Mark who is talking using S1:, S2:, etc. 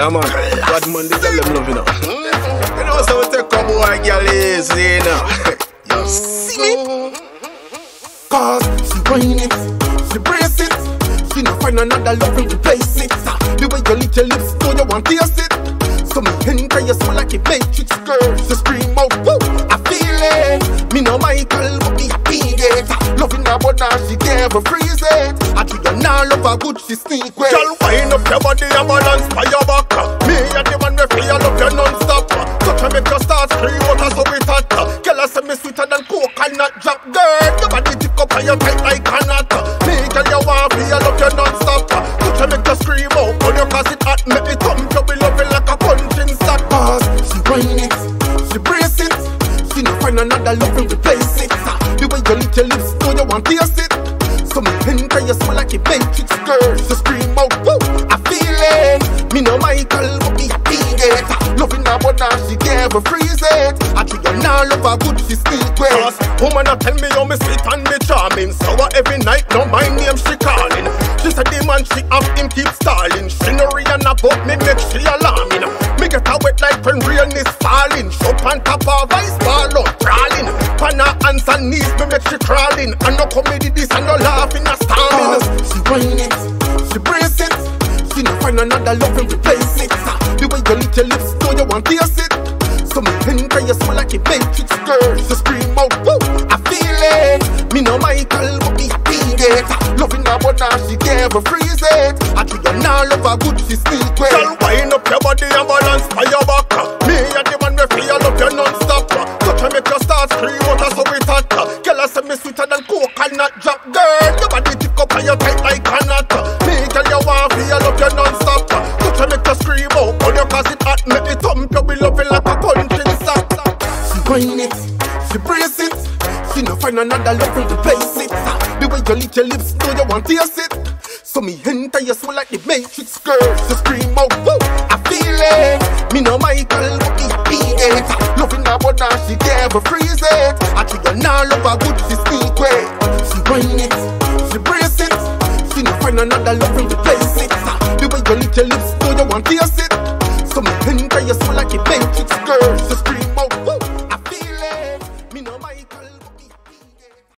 S1: Yeah, man. Bad man, they tell them love, you know. You know, so take a boy, girl, easy, you know. You see me?
S2: Cause she whine it, she brace it. She no find another love to replace it. The way you lick your lips, know you want taste it. So me enter your soul like a matrix girl. She scream out, woo, I feel it. Me no Michael, but me a beat it. Loving her, but now she can't freeze it. I treat you now, love her good, she sneak way.
S3: Girl, wind up your body and balance by you tight like a. Me, girl, you want feel love you non-stop. Touch and make you scream out. When you cause it hot, make me thump you be loving like a punching sack.
S2: Cause she whine it, she brace it. She no find another love to replace it. The way you lick your lips, know you want taste it. So me enter your soul like a matrix girl. She scream out, woo, now she can't ever freeze it. I treat you now, love her good, she sneak way.
S3: Cause woman a tell me how me sweet and me charming So every night now my name she calling She said the man she have him keep stalling She no real about me make she alarming Me get her wet like when rain is falling Shop on top of ice ball up crawling Pan her hands and knees me make she crawling And no comedy this and no laughing a storming
S2: she whine it, she brace it. She no find another love to replace it. The way you lick your lips, know you want taste it. Enter your soul like a matrix girl. She scream out, woo, I feel it. Me no Michael, but me beat it. Loving her, but now she can't freeze it. I treat you now, love her good, she sneak way.
S3: Girl, wind up your body and balance by your back. Me and the man we feel love you non-stop. Touch and make you start scream out so it hot. Girl, I say me sweeter than coke and not drop. Girl, your body tick up and you tight like a knot. Me, girl, you want feel love you non-stop.
S2: find another level to place it. The way you lick your lips, know you want to taste it. So me enter your soul like the Matrix, girl. You scream out, woo, I feel it. Me no Michael, but he beat it. Loving my but she never a freeze it. I think you now love her good, she speak way. She bring it, she brace it. She no find another level to place it. The way you lick your lips, know you want to taste it. So me enter your soul like the Matrix, girl. So scream